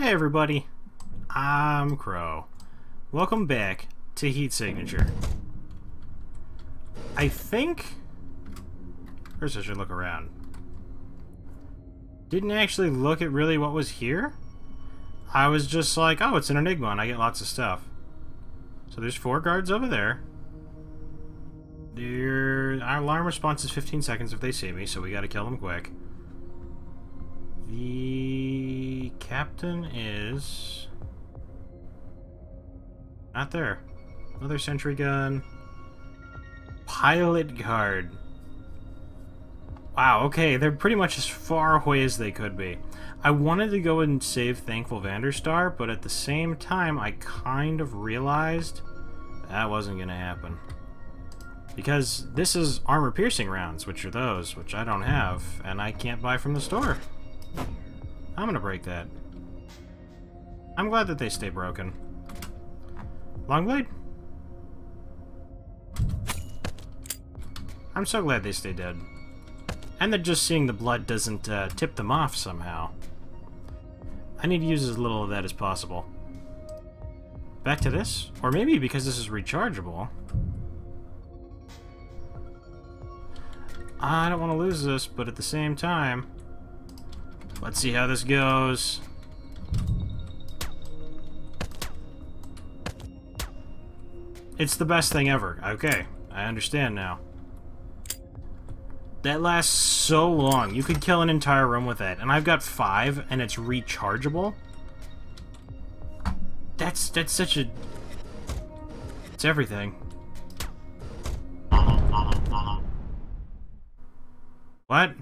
Hey everybody, I'm Krow. Welcome back to Heat Signature. I think... First I should look around. Didn't actually look at really what was here. I was just like, oh, it's an Enigma and I get lots of stuff. So there's four guards over there. Their our alarm response is 15 seconds if they see me, so we gotta kill them quick. The captain is not there. Another sentry gun. Pilot guard. Wow, okay, they're pretty much as far away as they could be. I wanted to go and save Thankful Vanderstar, but at the same time, I kind of realized that wasn't going to happen. Because this is armor-piercing rounds, which are those, which I don't have, and I can't buy from the store. I'm to break that. I'm glad that they stay broken. Longblade? I'm so glad they stay dead. And that just seeing the blood doesn't uh, tip them off somehow. I need to use as little of that as possible. Back to this? Or maybe because this is rechargeable. I don't want to lose this, but at the same time... Let's see how this goes. It's the best thing ever. Okay, I understand now. That lasts so long. You could kill an entire room with it. And I've got five, and it's rechargeable. That's that's such a... It's everything. What?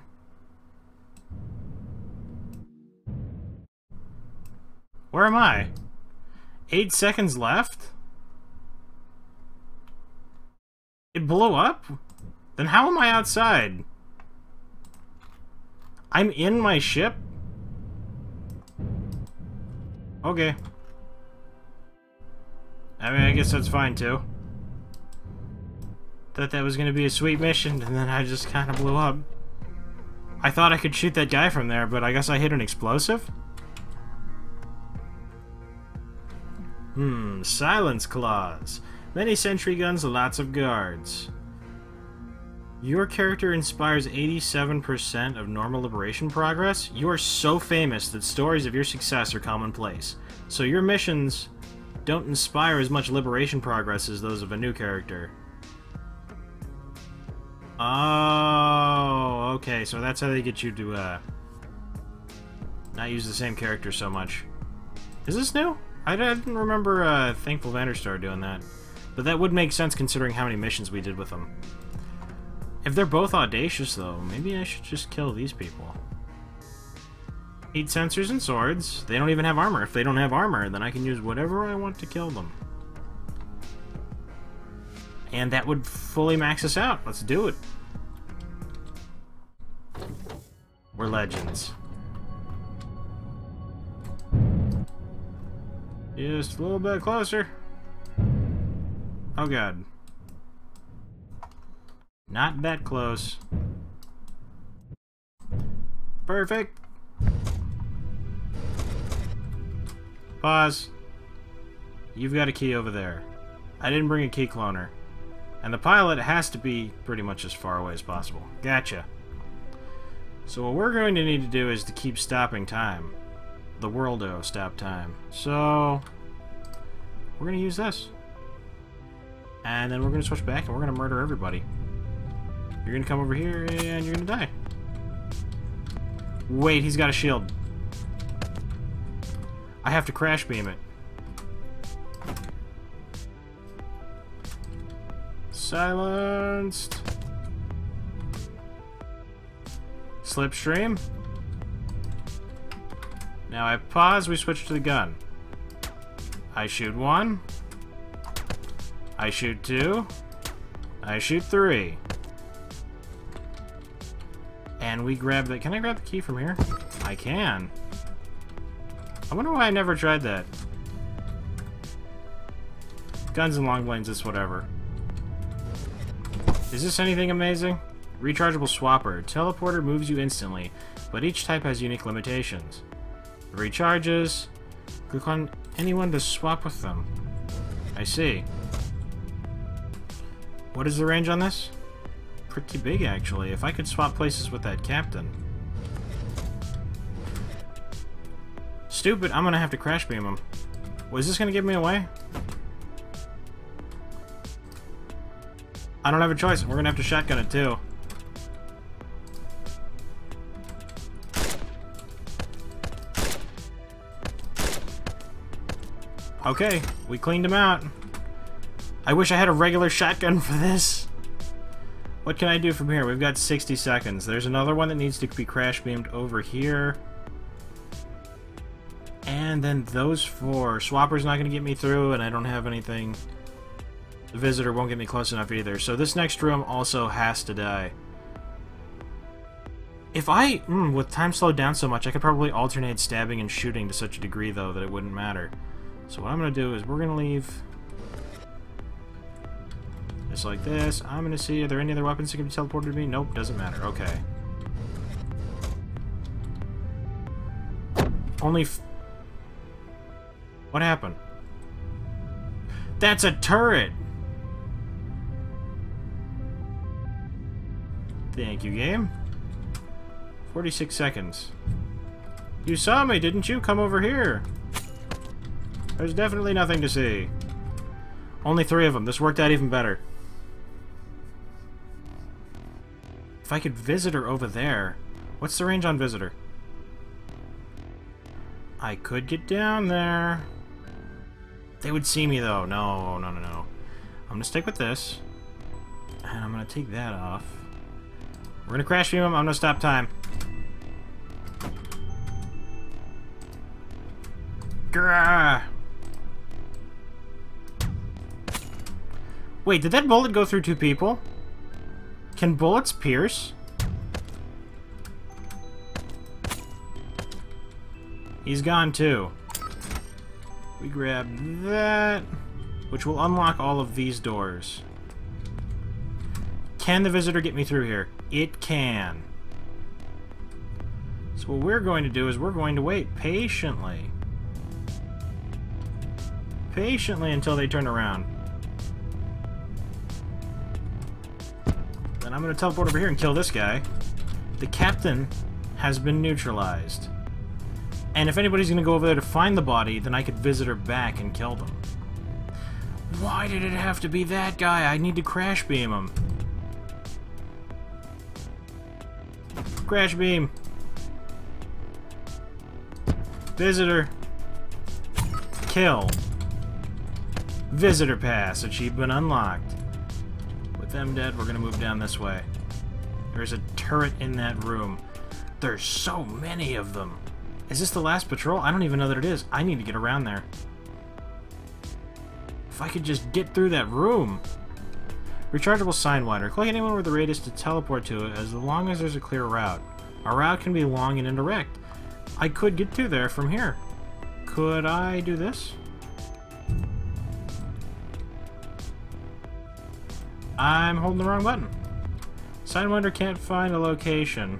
Where am I? Eight seconds left? It blew up? Then how am I outside? I'm in my ship? Okay. I mean, I guess that's fine, too. Thought that was gonna be a sweet mission, and then I just kind of blew up. I thought I could shoot that guy from there, but I guess I hit an explosive? Hmm, silence clause. Many sentry guns, lots of guards. Your character inspires 87% of normal liberation progress? You are so famous that stories of your success are commonplace. So your missions don't inspire as much liberation progress as those of a new character. Oh, okay, so that's how they get you to, uh, not use the same character so much. Is this new? I didn't remember, uh, Thankful Vanderstar doing that. But that would make sense considering how many missions we did with them. If they're both audacious, though, maybe I should just kill these people. Heat sensors and swords. They don't even have armor. If they don't have armor, then I can use whatever I want to kill them. And that would fully max us out. Let's do it. We're legends. Just a little bit closer. Oh god. Not that close. Perfect. Pause. You've got a key over there. I didn't bring a key cloner. And the pilot has to be pretty much as far away as possible. Gotcha. So what we're going to need to do is to keep stopping time. The worldo stop time. So we're going to use this. And then we're going to switch back and we're going to murder everybody. You're gonna come over here and you're gonna die. Wait, he's got a shield. I have to crash beam it. Silenced. Slipstream. Now I pause, we switch to the gun. I shoot one. I shoot two. I shoot three. And we grab the... Can I grab the key from here? I can. I wonder why I never tried that. Guns and long blades, it's whatever. Is this anything amazing? Rechargeable swapper. Teleporter moves you instantly, but each type has unique limitations. Recharges, Click on anyone to swap with them. I see. What is the range on this? Pretty big, actually. If I could swap places with that captain. Stupid, I'm gonna have to crash beam him. Was this gonna give me away? I don't have a choice. We're gonna have to shotgun it, too. Okay, we cleaned him out. I wish I had a regular shotgun for this. What can I do from here? We've got 60 seconds. There's another one that needs to be crash beamed over here. And then those four. Swapper's not going to get me through, and I don't have anything. The visitor won't get me close enough either. So this next room also has to die. If I, mm, with time slowed down so much, I could probably alternate stabbing and shooting to such a degree, though, that it wouldn't matter. So what I'm going to do is we're going to leave just like this. I'm going to see, are there any other weapons that can be teleported to me? Nope, doesn't matter. Okay. Only What happened? That's a turret! Thank you, game. 46 seconds. You saw me, didn't you? Come over here. There's definitely nothing to see. Only three of them. This worked out even better. If I could visitor over there... What's the range on visitor? I could get down there. They would see me, though. No, no, no, no. I'm to stick with this. And I'm to take that off. We're to crash beam them. I'm to stop time. Grah! Wait, did that bullet go through two people? Can bullets pierce? He's gone too. We grab that, which will unlock all of these doors. Can the visitor get me through here? It can. So what we're going to do is we're going to wait patiently. Patiently until they turn around. I'm to teleport over here and kill this guy. The captain has been neutralized. And if anybody's to go over there to find the body, then I could visitor back and kill them. Why did it have to be that guy? I need to crash beam him. Crash beam. Visitor. Kill. Visitor pass. Achievement unlocked. Them dead, we're gonna move down this way. There's a turret in that room. There's so many of them. Is this the last patrol? I don't even know that it is. I need to get around there. If I could just get through that room. Rechargeable sidewinder. Click anyone with the radius to teleport to it as long as there's a clear route. A route can be long and indirect. I could get through there from here. Could I do this? I'm holding the wrong button. Sidewinder can't find a location.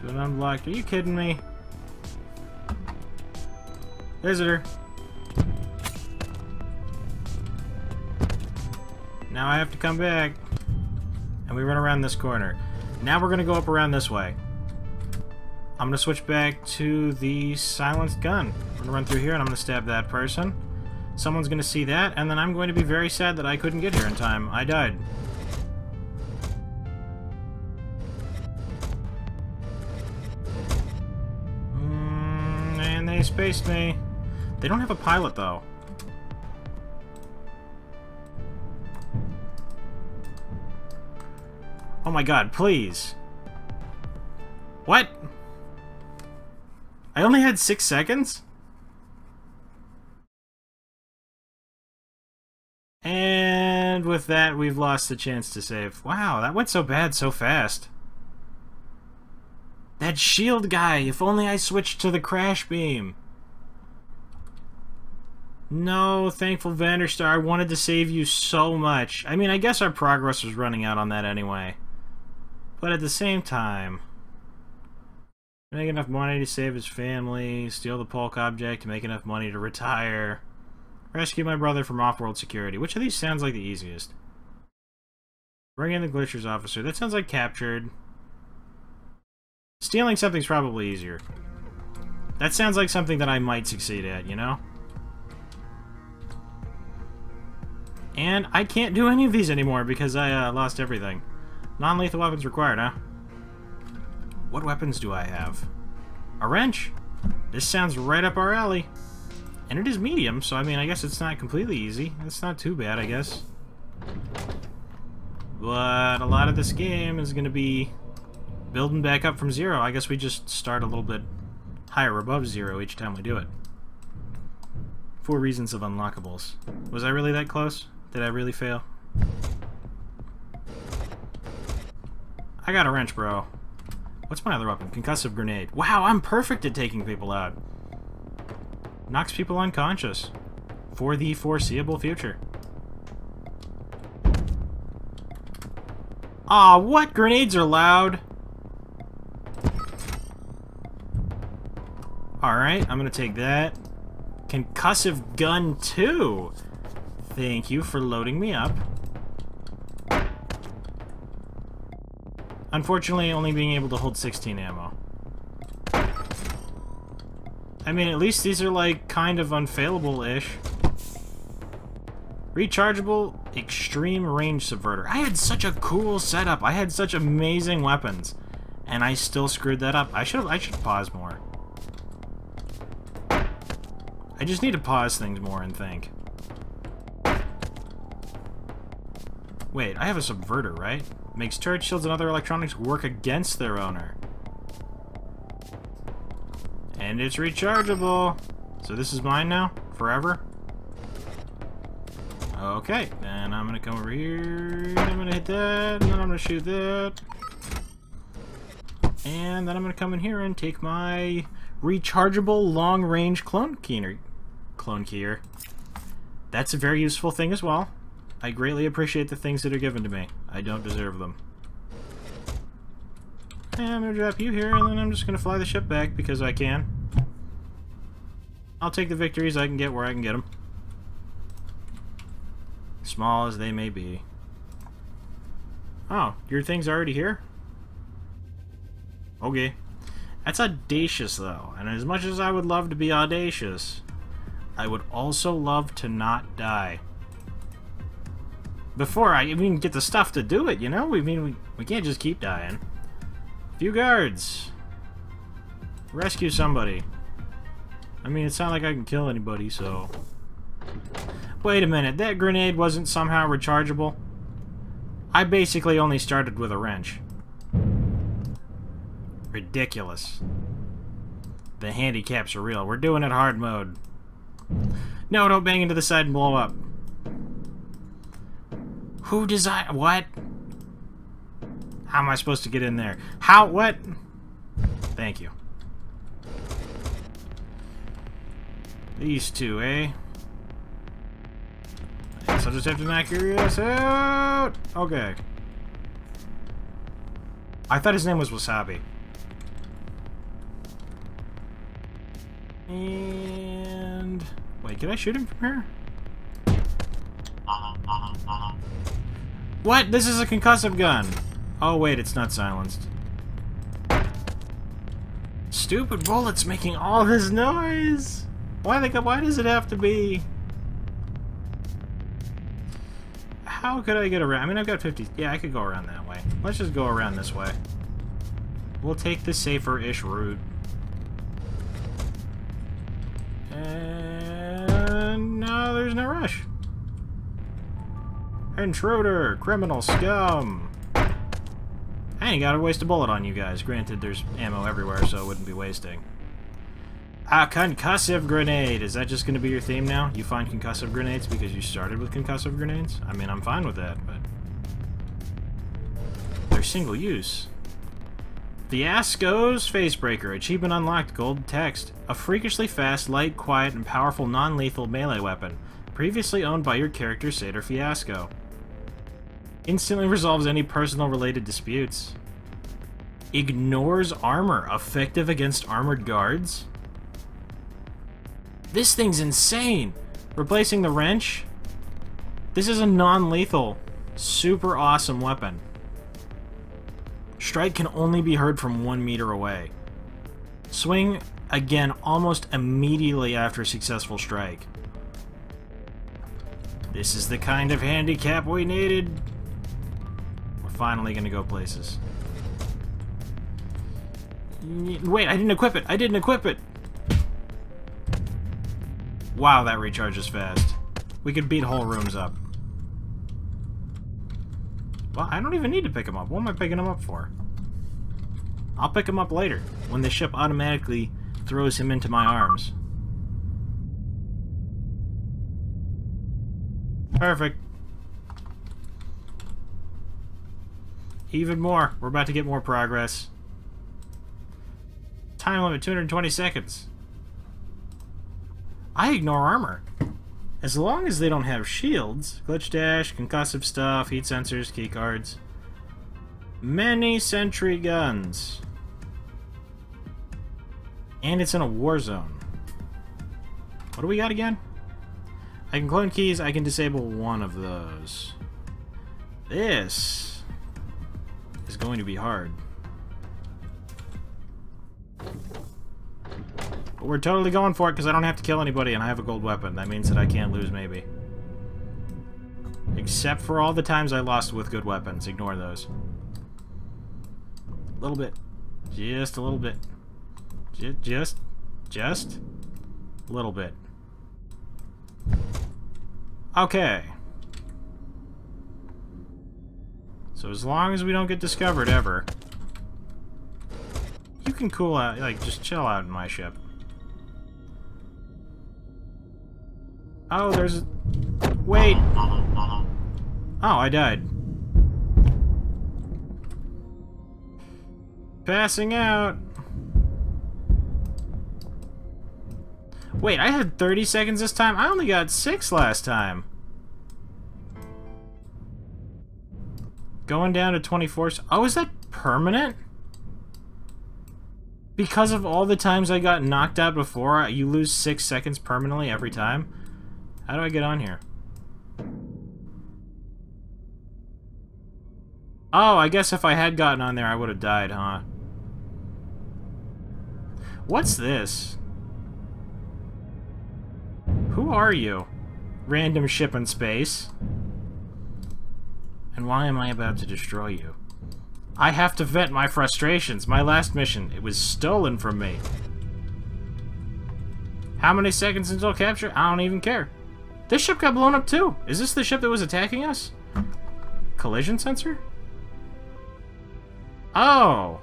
To an unblocked. Are you kidding me? Visitor. Now I have to come back. And we run around this corner. Now we're going to go up around this way. I'm going to switch back to the silenced gun. I'm going to run through here and I'm going to stab that person. Someone's going to see that, and then I'm going to be very sad that I couldn't get here in time. I died. Mm, and they spaced me. They don't have a pilot, though. Oh my god, please. What? I only had six seconds? With that, we've lost the chance to save. Wow, that went so bad so fast. That shield guy, if only I switched to the crash beam. No, thankful Vanderstar, I wanted to save you so much. I mean, I guess our progress was running out on that anyway. But at the same time... Make enough money to save his family, steal the Polk object make enough money to retire, rescue my brother from off-world security. Which of these sounds like the easiest? Bring in the Glitchers officer. That sounds like captured. Stealing something's probably easier. That sounds like something that I might succeed at, you know? And I can't do any of these anymore because I uh, lost everything. Non-lethal weapons required, huh? What weapons do I have? A wrench. This sounds right up our alley. And it is medium, so I mean, I guess it's not completely easy. It's not too bad, I guess. But a lot of this game is going to be building back up from zero. I guess we just start a little bit higher above zero each time we do it. Four reasons of unlockables. Was I really that close? Did I really fail? I got a wrench, bro. What's my other weapon? Concussive grenade. Wow, I'm perfect at taking people out. Knocks people unconscious. For the foreseeable future. Aw, oh, what? Grenades are loud. Alright, I'm gonna take that. Concussive gun 2. Thank you for loading me up. Unfortunately, only being able to hold 16 ammo. I mean, at least these are, like, kind of unfailable-ish. Rechargeable Extreme Range Subverter. I had such a cool setup. I had such amazing weapons. And I still screwed that up. I should I should pause more. I just need to pause things more and think. Wait, I have a subverter, right? Makes turret shields and other electronics work against their owner. And it's rechargeable. So this is mine now? Forever? Okay, and I'm gonna come over here, I'm gonna hit that, and then I'm gonna shoot that. And then I'm gonna come in here and take my rechargeable long-range clone keyner, clone keyer. That's a very useful thing as well. I greatly appreciate the things that are given to me. I don't deserve them. And I'm gonna drop you here, and then I'm just gonna fly the ship back because I can. I'll take the victories I can get where I can get them. Small as they may be. Oh, your thing's already here? Okay. That's audacious, though. And as much as I would love to be audacious, I would also love to not die before I even get the stuff to do it, you know? We mean we, we can't just keep dying. Few guards. Rescue somebody. I mean, it's not like I can kill anybody, so... Wait a minute, that grenade wasn't somehow rechargeable? I basically only started with a wrench. Ridiculous. The handicaps are real. We're doing it hard mode. No, don't bang into the side and blow up. Who designed... What? How am I supposed to get in there? How... What? Thank you. These two, eh? I guess I'll just have to knock your ass out! Okay. I thought his name was Wasabi. And... Wait, can I shoot him from here? What? This is a concussive gun. Oh, wait, it's not silenced. Stupid bullets making all this noise! Why, the, why does it have to be... How could I get around? I mean, I've got 50... Yeah, I could go around that way. Let's just go around this way. We'll take the safer-ish route. And... No, there's no rush. Intruder! Criminal scum! I ain't gotta waste a bullet on you guys. Granted, there's ammo everywhere, so it wouldn't be wasting. A concussive grenade! Is that just gonna be your theme now? You find concussive grenades because you started with concussive grenades? I mean, I'm fine with that, but... They're single use. Fiasco's Facebreaker. Achievement unlocked. Gold text. A freakishly fast, light, quiet, and powerful non-lethal melee weapon. Previously owned by your character, Satyr Fiasco. Instantly resolves any personal related disputes. Ignores armor. Effective against armored guards? This thing's insane! Replacing the wrench? This is a non-lethal, super awesome weapon. Strike can only be heard from one meter away. Swing, again, almost immediately after successful strike. This is the kind of handicap we needed. We're finally gonna go places. Wait, I didn't equip it! I didn't equip it! Wow, that recharges fast. We could beat whole rooms up. Well, I don't even need to pick him up. What am I picking him up for? I'll pick him up later, when the ship automatically throws him into my arms. Perfect. Even more. We're about to get more progress. Time limit 220 seconds. I ignore armor. As long as they don't have shields, glitch dash, concussive stuff, heat sensors, keycards. Many sentry guns. And it's in a war zone. What do we got again? I can clone keys, I can disable one of those. This is going to be hard. But we're totally going for it because I don't have to kill anybody and I have a gold weapon. That means that I can't lose, maybe. Except for all the times I lost with good weapons. Ignore those. A little bit. Just a little bit. Just, just, a little bit. Okay. So as long as we don't get discovered ever, you can cool out, like, just chill out in my ship. Oh, there's... Wait! Oh, I died. Passing out! Wait, I had 30 seconds this time? I only got 6 last time. Going down to 24... Oh, is that permanent? Because of all the times I got knocked out before, you lose 6 seconds permanently every time? How do I get on here? Oh, I guess if I had gotten on there, I would have died, huh? What's this? Who are you? Random ship in space. And why am I about to destroy you? I have to vent my frustrations. My last mission, it was stolen from me. How many seconds until capture? I don't even care. This ship got blown up too. Is this the ship that was attacking us? Collision sensor? Oh!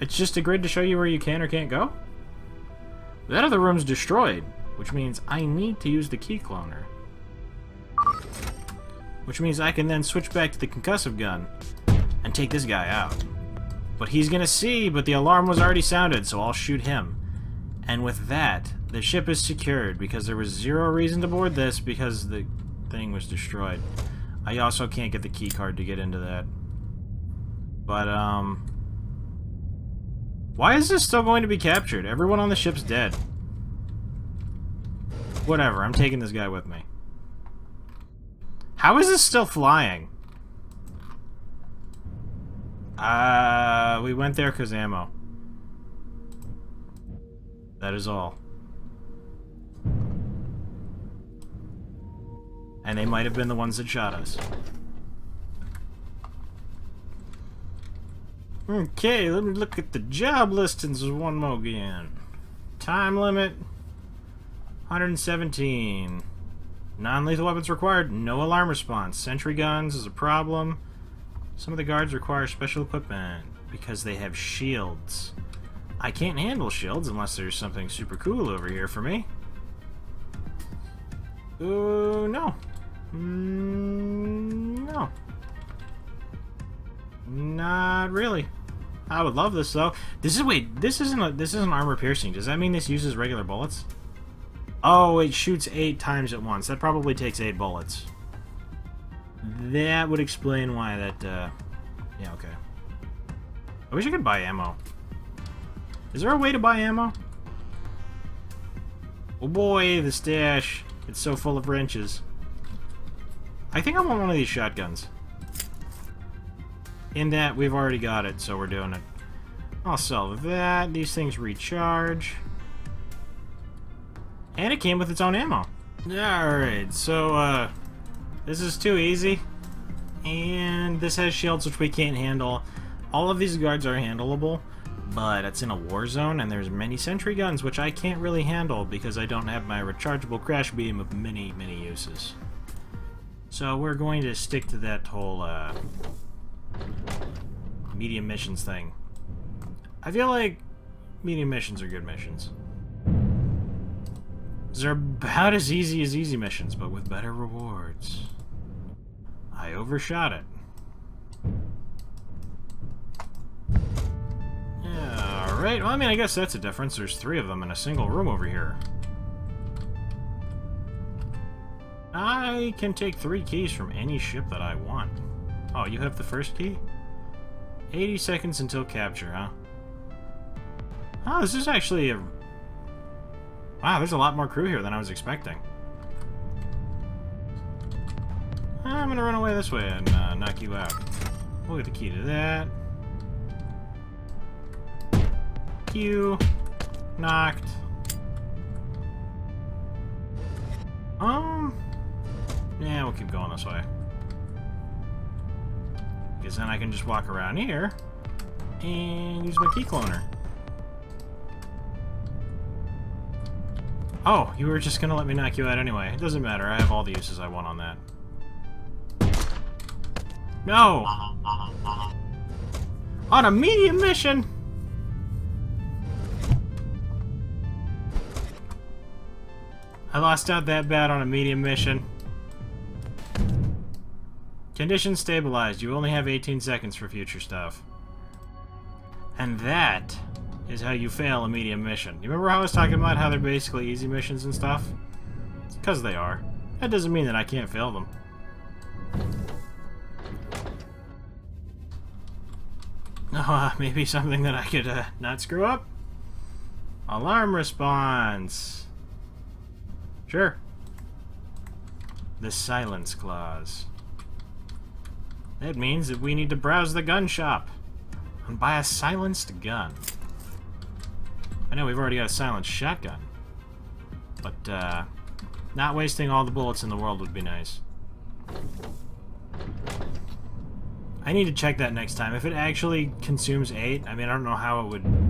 It's just a grid to show you where you can or can't go? That other room's destroyed, which means I need to use the key cloner. Which means I can then switch back to the concussive gun and take this guy out. But he's gonna see, but the alarm was already sounded, so I'll shoot him. And with that, the ship is secured because there was zero reason to board this because the thing was destroyed. I also can't get the key card to get into that. But, um... Why is this still going to be captured? Everyone on the ship's dead. Whatever, I'm taking this guy with me. How is this still flying? Uh, we went there because ammo. That is all. And they might have been the ones that shot us. Okay, let me look at the job listings one more again. Time limit, 117. Non-lethal weapons required, no alarm response. Sentry guns is a problem. Some of the guards require special equipment because they have shields. I can't handle shields unless there's something super cool over here for me. Ooh, no. Mm, no. Not really. I would love this though. This is wait. This isn't a, this isn't armor piercing. Does that mean this uses regular bullets? Oh, it shoots eight times at once. That probably takes eight bullets. That would explain why that. Uh, yeah. Okay. I wish I could buy ammo. Is there a way to buy ammo? Oh boy, the stash. It's so full of wrenches. I think I want one of these shotguns. In that, we've already got it, so we're doing it. I'll sell that. These things recharge. And it came with its own ammo. Alright, so, uh... This is too easy. And this has shields which we can't handle. All of these guards are handleable, but it's in a war zone, and there's many sentry guns which I can't really handle because I don't have my rechargeable crash beam of many, many uses. So we're going to stick to that whole, uh, medium missions thing. I feel like medium missions are good missions. They're about as easy as easy missions, but with better rewards. I overshot it. Alright. Well, I mean, I guess that's a difference. There's three of them in a single room over here. I can take three keys from any ship that I want. Oh, you have the first key? 80 seconds until capture, huh? Oh, this is actually a... Wow, there's a lot more crew here than I was expecting. I'm gonna run away this way and uh, knock you out. We'll get the key to that. Q. Knocked. Um... Yeah, we'll keep going this way. Because then I can just walk around here and use my key cloner. Oh, you were just gonna let me knock you out anyway. It doesn't matter, I have all the uses I want on that. No! Uh-huh, uh-huh, uh-huh. On a medium mission! I lost out that bad on a medium mission. Condition stabilized. You only have 18 seconds for future stuff. And that is how you fail a medium mission. You remember how I was talking about how they're basically easy missions and stuff? Because they are. That doesn't mean that I can't fail them. Uh, maybe something that I could uh, not screw up? Alarm response. Sure. The silence clause. That means that we need to browse the gun shop and buy a silenced gun. I know we've already got a silenced shotgun, but uh, not wasting all the bullets in the world would be nice. I need to check that next time. If it actually consumes 8, I mean, I don't know how it would...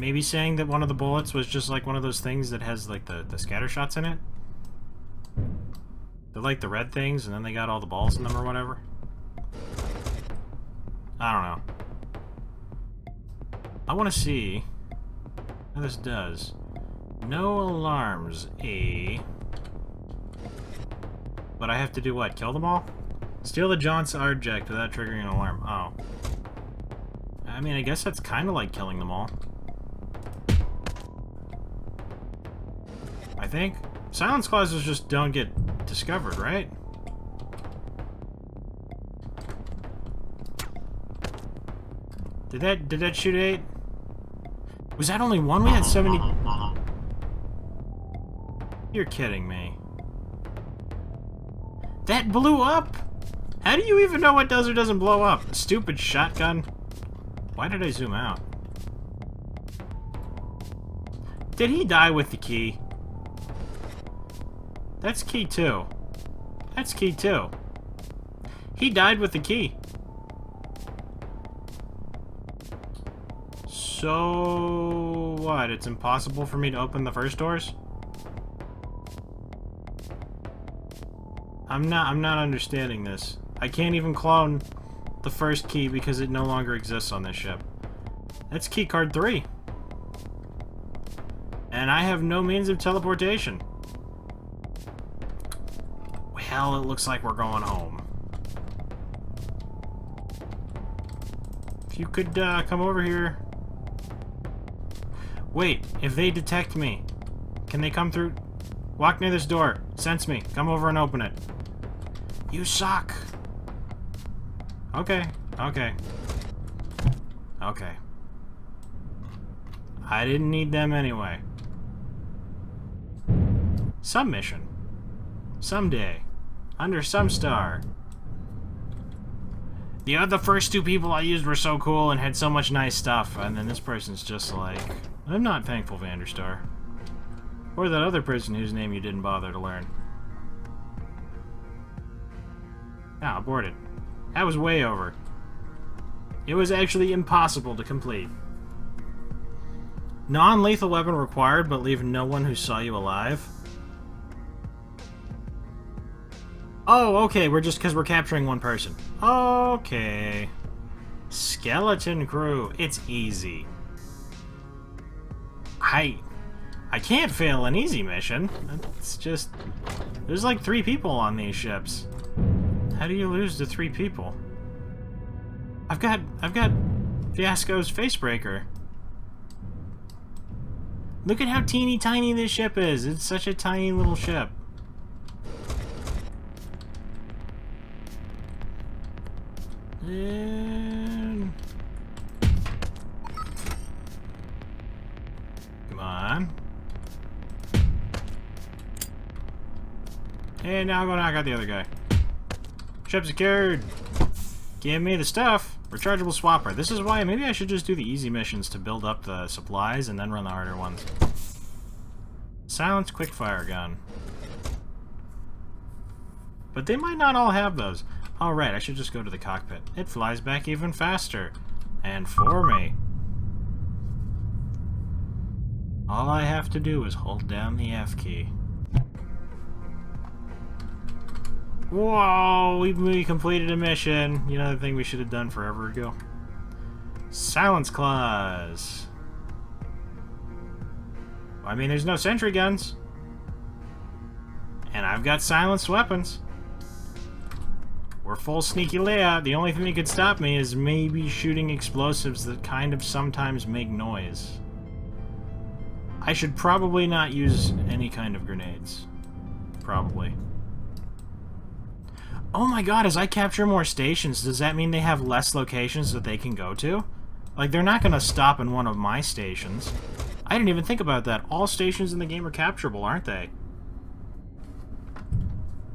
Maybe saying that one of the bullets was just like one of those things that has like the, the scatter shots in it? They're like the red things, and then they got all the balls in them or whatever. I don't know. I want to see how this does. No alarms, A. But I have to do what? Kill them all? Steal the Johnson object without triggering an alarm. Oh. I mean, I guess that's kind of like killing them all. I think. Silence clauses just don't get discovered, right? Did that did that shoot eight? Was that only one? We had 70... You're kidding me. That blew up? How do you even know what does or doesn't blow up? Stupid shotgun? Why did I zoom out? Did he die with the key? That's key two. That's key two. He died with the key. So... what? It's impossible for me to open the first doors? I'm not I'm not understanding this. I can't even clone the first key because it no longer exists on this ship. That's key card 3. And I have no means of teleportation. Well, it looks like we're going home. If you could uh, come over here. Wait, if they detect me, can they come through? Walk near this door. Sense me. Come over and open it. You suck. Okay, okay. Okay. I didn't need them anyway. Some mission. Someday. Under some star. The other first two people I used were so cool and had so much nice stuff, and then this person's just like, I'm not thankful, Vanderstar. Or that other person whose name you didn't bother to learn. Ah, aborted. That was way over. It was actually impossible to complete. Non-lethal weapon required, but leave no one who saw you alive? Oh, okay, we're just because we're capturing one person. Okay. Skeleton crew. It's easy. I... I can't fail an easy mission. It's just... There's like three people on these ships. How do you lose to three people? I've got... I've got... Fiasco's Facebreaker. Look at how teeny tiny this ship is. It's such a tiny little ship. Come on. And now I'm going to knock out the other guy. Ship secured. Give me the stuff. Rechargeable swapper. This is why maybe I should just do the easy missions to build up the supplies and then run the harder ones. Silence quickfire gun. But they might not all have those. Alright, I should just go to the cockpit. It flies back even faster. And for me. All I have to do is hold down the F key. Whoa, we, we completed a mission. You know the thing we should have done forever ago? Silence clause. I mean, there's no sentry guns. And I've got silenced weapons. We're full sneaky layout. The only thing that could stop me is maybe shooting explosives that kind of sometimes make noise. I should probably not use any kind of grenades. Probably. Oh my god, as I capture more stations, does that mean they have less locations that they can go to? Like, they're not going to stop in one of my stations. I didn't even think about that. All stations in the game are capturable, aren't they?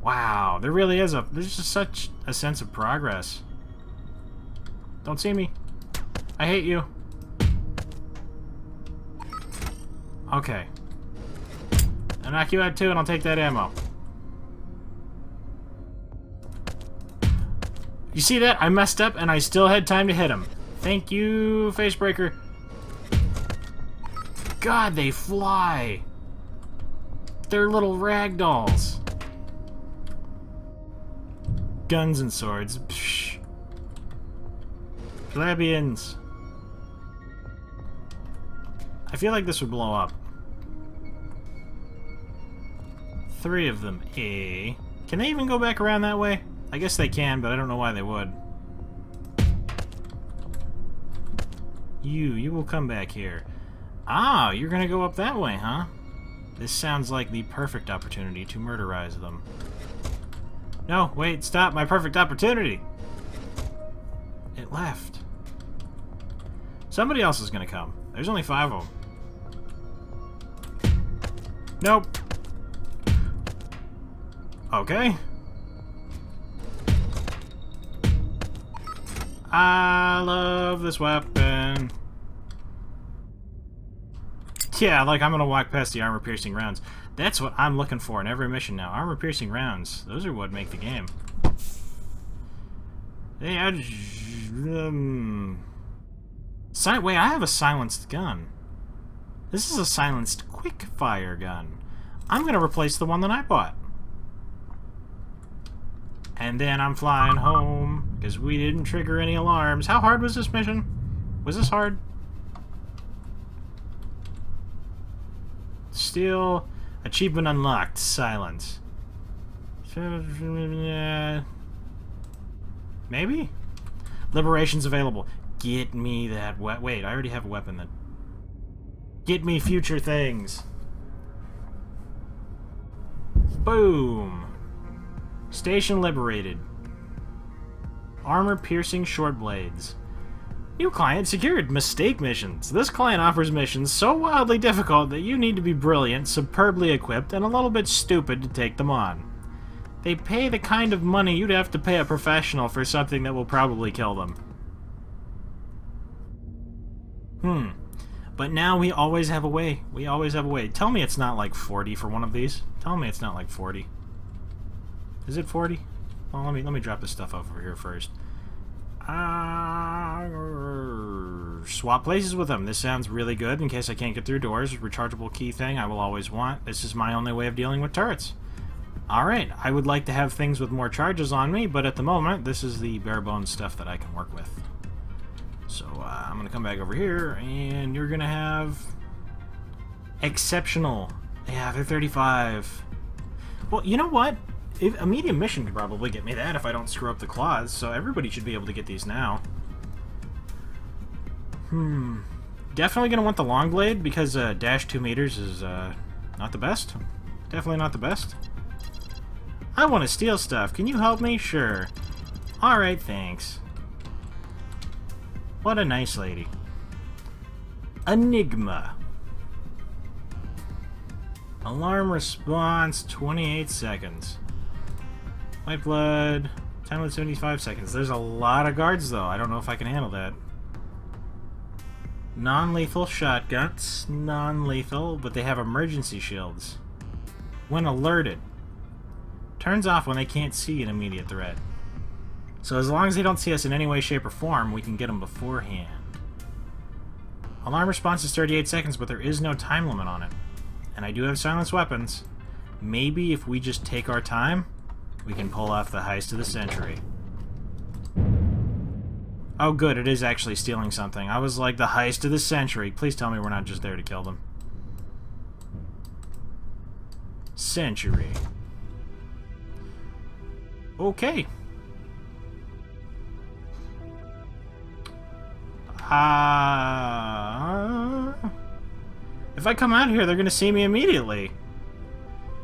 Wow, there really is a... There's just such a sense of progress. Don't see me. I hate you. Okay. I'll knock you out too, and I'll take that ammo. You see that? I messed up, and I still had time to hit him. Thank you, Facebreaker. God, they fly. They're little rag dolls. Guns and swords. Psh. Plebeians. I feel like this would blow up. Three of them. Eh. Can they even go back around that way? I guess they can, but I don't know why they would. You, you will come back here. Ah, you're gonna go up that way, huh? This sounds like the perfect opportunity to murderize them. No, wait, stop, my perfect opportunity! It left. Somebody else is gonna come. There's only five of them. Nope. Okay. I love this weapon. Yeah, like I'm gonna walk past the armor-piercing rounds. That's what I'm looking for in every mission now. Armor-piercing rounds. Those are what make the game. Hey, I... Um... Si wait, I have a silenced gun. This is a silenced quick-fire gun. I'm gonna replace the one that I bought. And then I'm flying home, because we didn't trigger any alarms. How hard was this mission? Was this hard? Still, achievement unlocked, silence. Maybe? Liberation's available. Get me that we Wait, I already have a weapon then. Get me future things. Boom. Station liberated. Armor-piercing short blades. New client secured. Mistake missions. This client offers missions so wildly difficult that you need to be brilliant, superbly equipped, and a little bit stupid to take them on. They pay the kind of money you'd have to pay a professional for something that will probably kill them. Hmm. But now we always have a way. We always have a way. Tell me it's not like 40 for one of these. Tell me it's not like 40. Is it 40? Well, let me let me drop this stuff over here first. Uh, swap places with them. This sounds really good in case I can't get through doors. Rechargeable key thing I will always want. This is my only way of dealing with turrets. Alright, I would like to have things with more charges on me, but at the moment, this is the bare bones stuff that I can work with. So, uh, I'm going to come back over here, and you're going to have... Exceptional. Yeah, they're 35. Well, you know what? If, a medium mission could probably get me that if I don't screw up the clause, so everybody should be able to get these now. Hmm. Definitely going to want the long blade, because uh, dash 2 meters is uh, not the best. Definitely not the best. I want to steal stuff. Can you help me? Sure. Alright, thanks. What a nice lady. Enigma. Alarm response, 28 seconds. White blood, time limit 75 seconds. There's a lot of guards, though. I don't know if I can handle that. Non-lethal shotguns. Non-lethal, but they have emergency shields. When alerted. Turns off when they can't see an immediate threat. So as long as they don't see us in any way, shape, or form, we can get them beforehand. Alarm response is 38 seconds, but there is no time limit on it. And I do have silenced weapons. Maybe if we just take our time, we can pull off the heist of the century. Oh good, it is actually stealing something. I was like, the heist of the century. Please tell me we're not just there to kill them. Century. Okay. Uh, if I come out here, they're going to see me immediately.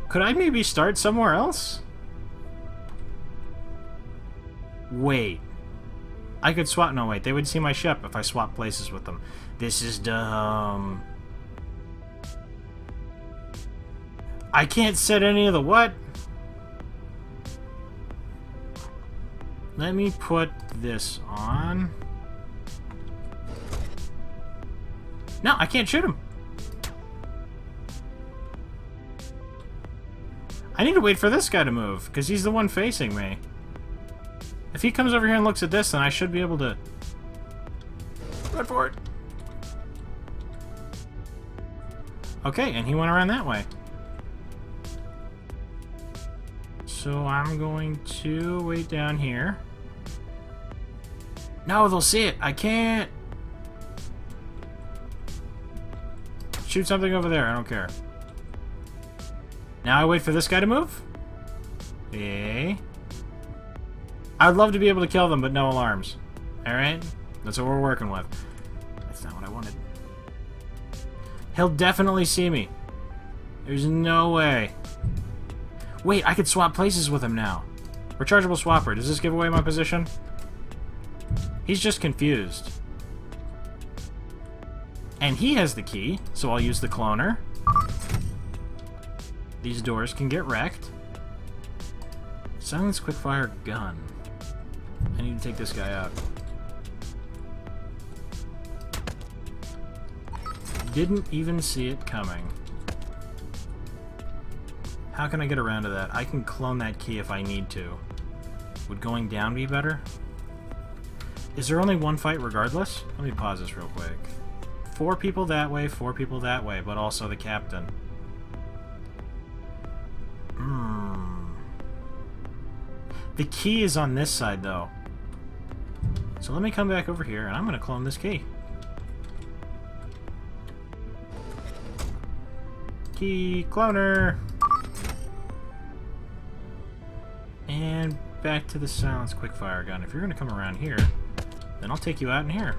Could I maybe start somewhere else? Wait. I could swap... No, wait. They would see my ship if I swap places with them. This is dumb. I can't set any of the what? Let me put this on. No, I can't shoot him. I need to wait for this guy to move, because he's the one facing me. If he comes over here and looks at this, then I should be able to... Run for it. Okay, and he went around that way. So I'm going to wait down here. No, they'll see it. I can't. Shoot something over there. I don't care. Now I wait for this guy to move? Okay. I'd love to be able to kill them, but no alarms. Alright? That's what we're working with. That's not what I wanted. He'll definitely see me. There's no way. Wait, I could swap places with him now. Rechargeable swapper. Does this give away my position? He's just confused. And he has the key, so I'll use the cloner. These doors can get wrecked. Silence quickfire gun. I need to take this guy out. Didn't even see it coming. How can I get around to that? I can clone that key if I need to. Would going down be better? Is there only one fight regardless? Let me pause this real quick. Four people that way, four people that way, but also the captain. Hmm. The key is on this side, though. So let me come back over here, and I'm going to clone this key. Key cloner! And back to the silence quickfire gun. If you're going to come around here, then I'll take you out in here.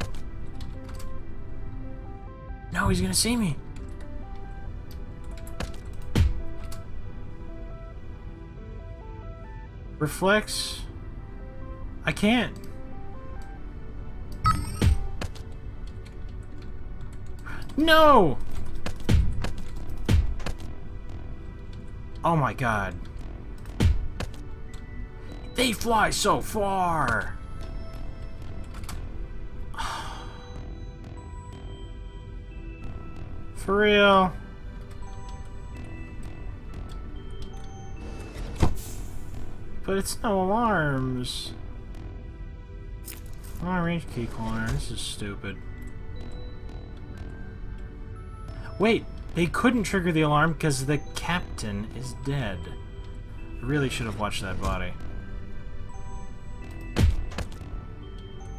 No, he's gonna see me. Reflex. I can't. No! Oh my god. They fly so far! For real? But it's no alarms. Long range key cloner. This is stupid. Wait, they couldn't trigger the alarm because the captain is dead. Really should have watched that body.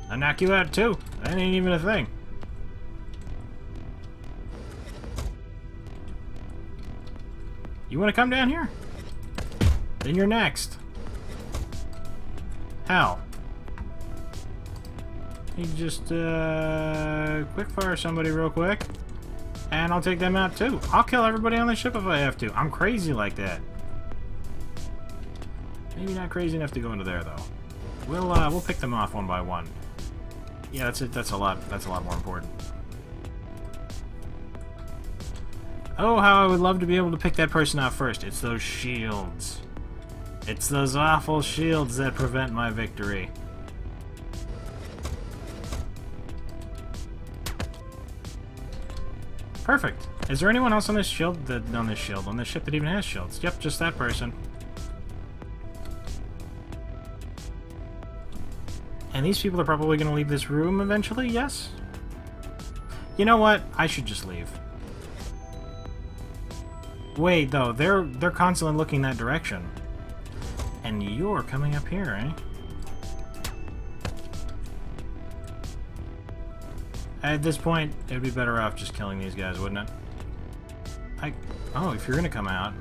I knock you out too. That ain't even a thing. You want to come down here? Then you're next. How? You just, uh, quick fire somebody real quick. And I'll take them out too. I'll kill everybody on the ship if I have to. I'm crazy like that. Maybe not crazy enough to go into there though. We'll, uh, we'll pick them off one by one. Yeah, that's it. That's a lot. That's a lot more important. Oh, how I would love to be able to pick that person out first. It's those shields. It's those awful shields that prevent my victory. Perfect. Is there anyone else on this shield that on this shield on this ship that even has shields? Yep, just that person. And these people are probably going to leave this room eventually, yes? You know what? I should just leave. Wait, though, they're they're constantly looking that direction. And you're coming up here, eh? At this point, it would be better off just killing these guys, wouldn't it? I... Oh, if you're gonna come out...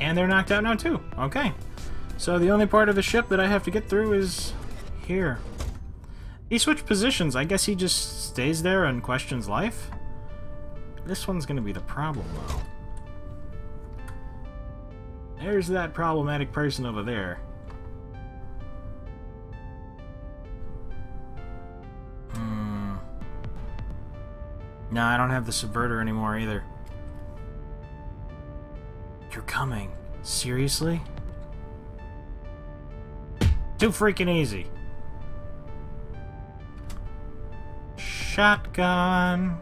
And they're knocked out now, too. Okay. So the only part of the ship that I have to get through is... here. He switched positions. I guess he just stays there and questions life? This one's gonna be the problem, though. There's that problematic person over there. No, I don't have the subverter anymore either. You're coming. Seriously? Too freaking easy. Shotgun.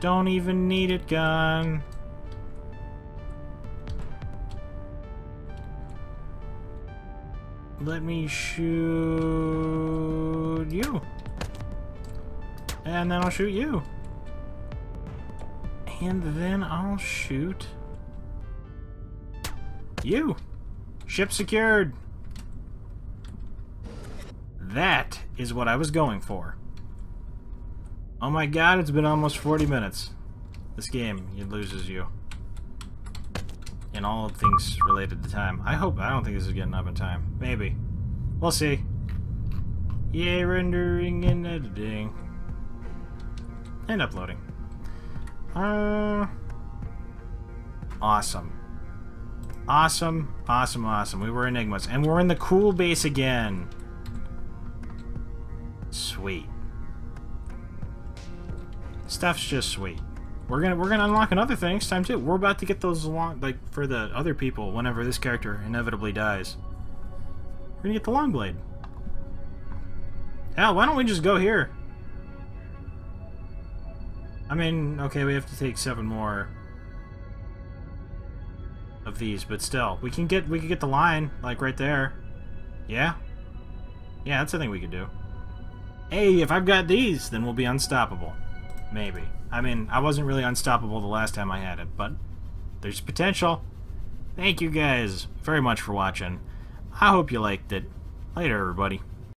Don't even need it, gun. Let me shoot you. And then I'll shoot you. And then I'll shoot you. Ship secured. That is what I was going for. Oh my god, it's been almost 40 minutes. This game, it loses you. In all things related to time. I hope, I don't think this is getting up in time. Maybe. We'll see. Yay, rendering and editing. And uploading. Uh... Awesome. Awesome, awesome, awesome. We were Enigmas. And we're in the cool base again. Sweet. Stuff's just sweet. We're gonna we're gonna unlock another thing next time too. We're about to get those long like for the other people whenever this character inevitably dies. We're gonna get the long blade. Hell, why don't we just go here? I mean, okay, we have to take seven more of these, but still, we can get we can get the line like right there. Yeah, yeah, that's the thing we could do. Hey, if I've got these, then we'll be unstoppable. Maybe. I mean, I wasn't really unstoppable the last time I had it, but there's potential. Thank you guys very much for watching. I hope you liked it. Later, everybody.